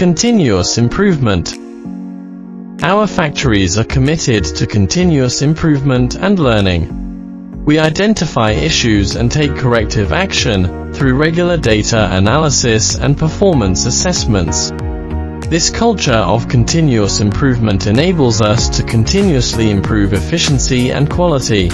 Continuous improvement. Our factories are committed to continuous improvement and learning. We identify issues and take corrective action through regular data analysis and performance assessments. This culture of continuous improvement enables us to continuously improve efficiency and quality.